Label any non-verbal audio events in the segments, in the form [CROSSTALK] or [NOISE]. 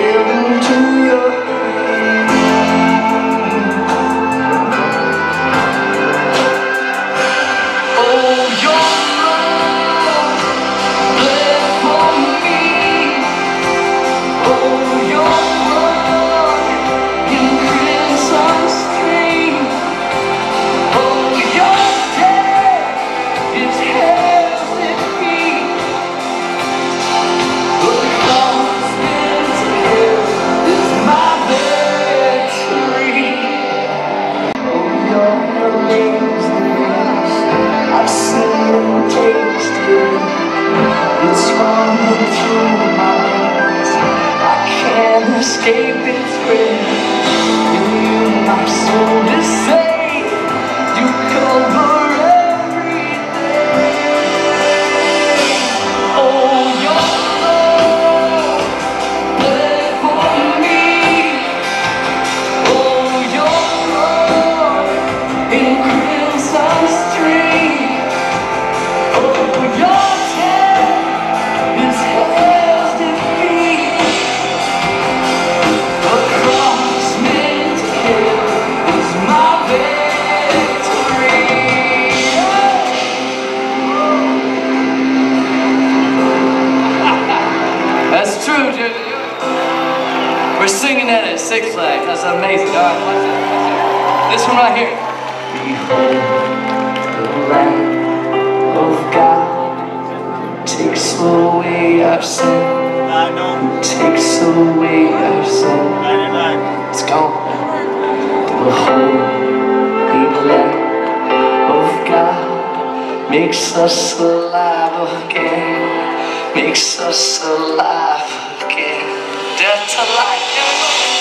heaven to your Six Flags. That's amazing. All right, watch this, one right here. Behold, the Lamb of God takes away our sin, takes away our sin. 99. It's gone. The Holy Lamb of God makes us alive again, makes us alive again. Death to life.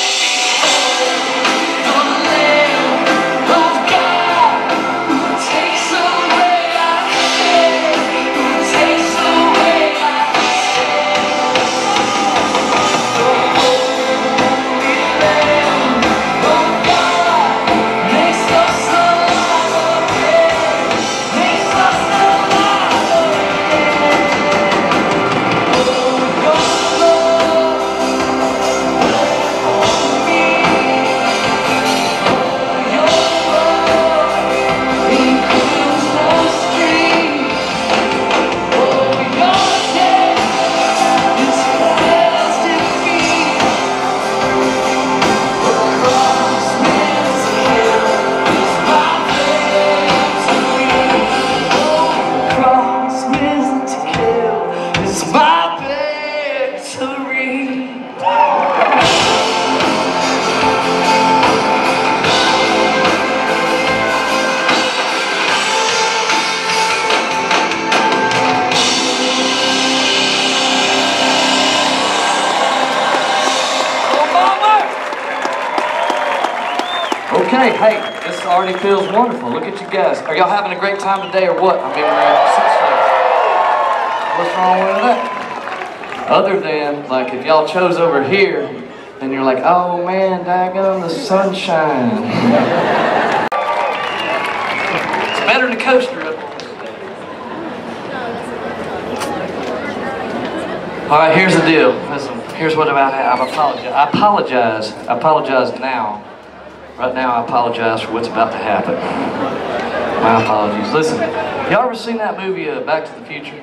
Wonderful. Look at you guys. Are y'all having a great time today or what? I mean, we're at Six Flags. What's wrong with that? Other than, like, if y'all chose over here, then you're like, oh man, daggone the sunshine. [LAUGHS] it's better than a coaster All right, here's the deal. Listen, here's what about I apologize. I apologize. I apologize now. Right now, I apologize for what's about to happen. My apologies. Listen, y'all ever seen that movie uh, Back to the Future?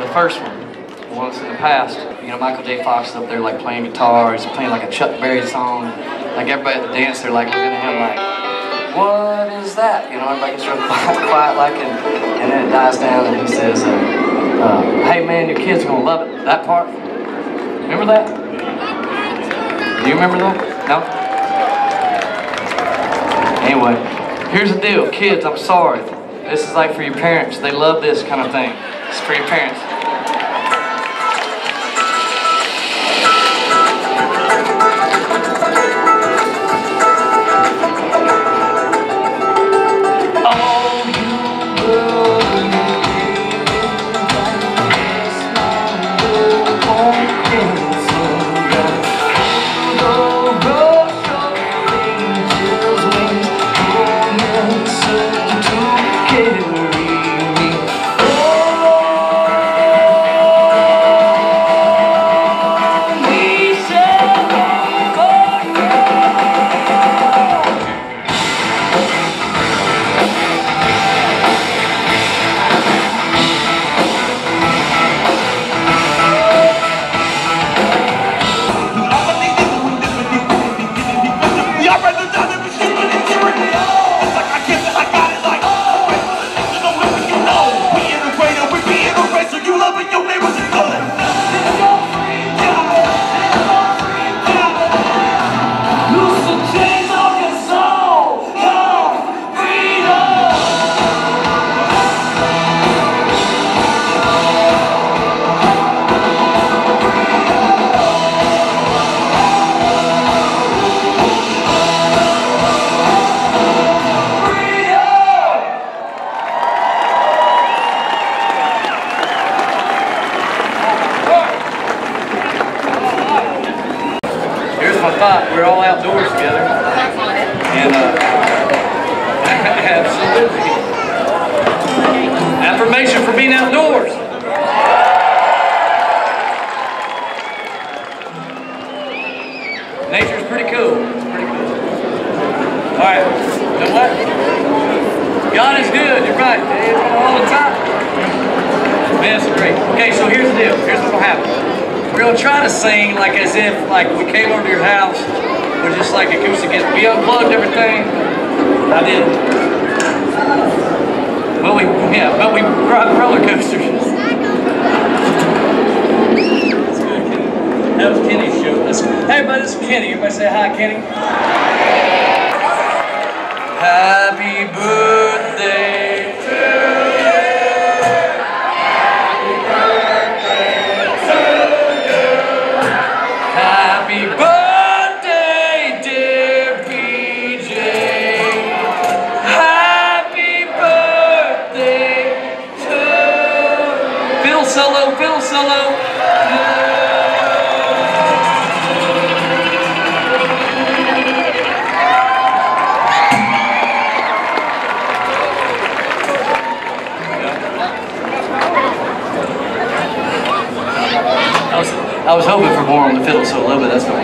The first one, ones in the past. You know, Michael J. Fox is up there like playing guitar. He's playing like a Chuck Berry song. Like everybody at the dance, they're like looking at him like, "What is that?" You know, everybody gets real [LAUGHS] quiet like, and, and then it dies down, and he says, uh, uh, "Hey man, your kids gonna love it." That part. Remember that? Do you remember that? No. Anyway, here's the deal. Kids, I'm sorry. This is like for your parents. They love this kind of thing. It's for your parents. Like we came over to your house. We're just like acoustic. We unplugged everything. I did. But we, yeah, but we ride roller coasters. That's. That was Kenny's show. Let's, hey, everybody, this is Kenny. Everybody say hi, Kenny. Happy birthday the fiddle but that's fine.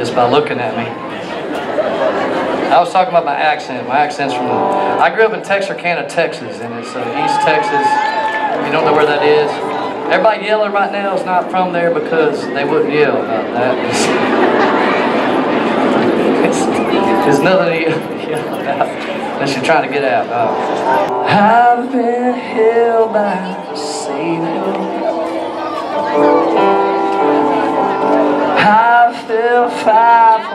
Just by looking at me. I was talking about my accent. My accent's from. I grew up in Texarkana, Texas, and it's uh, East Texas. You don't know where that is. Everybody yelling right now is not from there because they wouldn't yell about that. It's, [LAUGHS] there's nothing to yell about unless you're trying to get out. Uh, I've been held by Savior. I feel five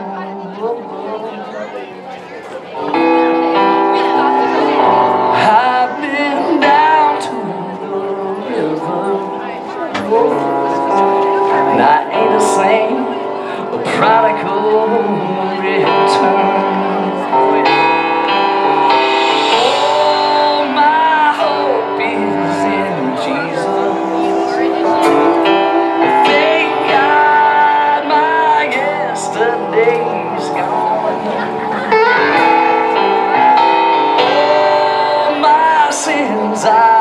my sins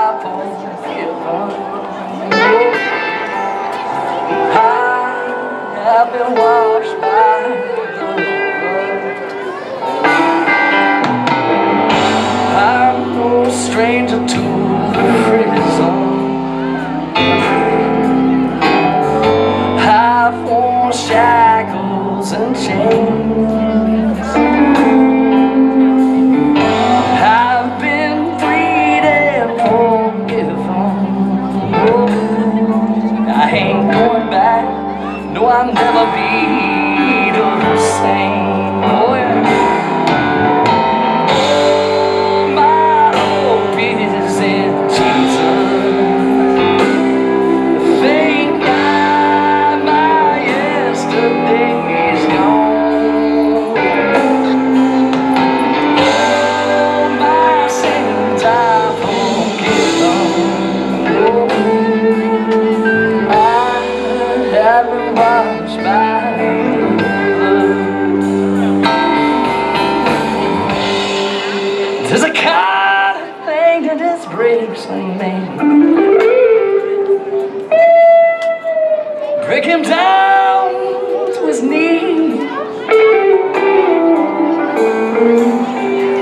him down to his knees.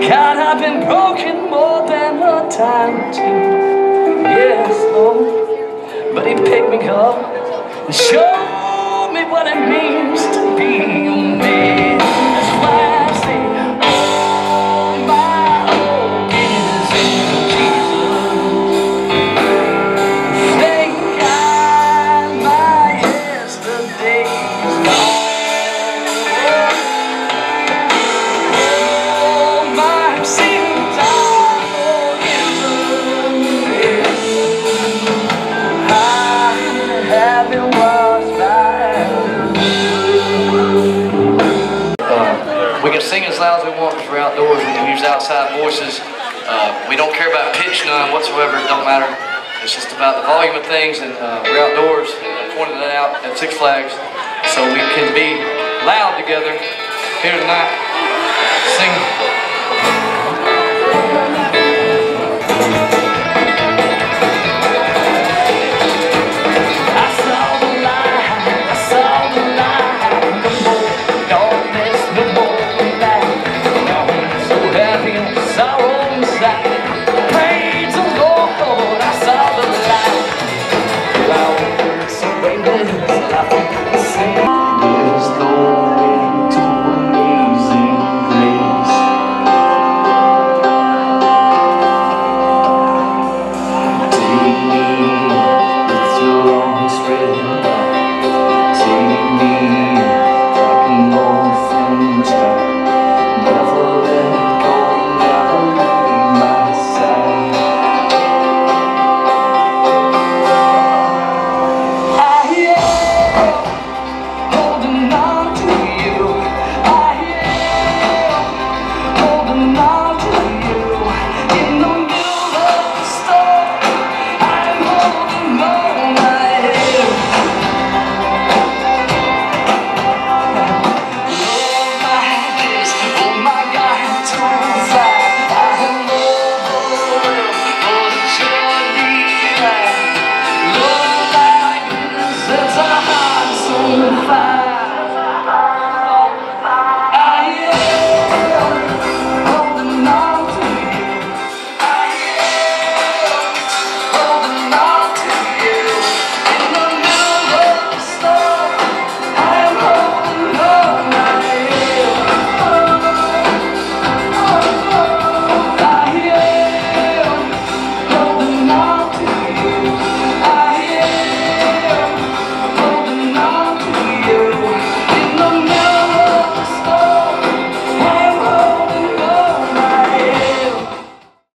God, I've been broken more than a time or two. Yes, Lord. But He picked me up and showed me what it means to be whatsoever. It don't matter. It's just about the volume of things, and uh, we're outdoors. I pointed that out at Six Flags, so we can be loud together here tonight. Sing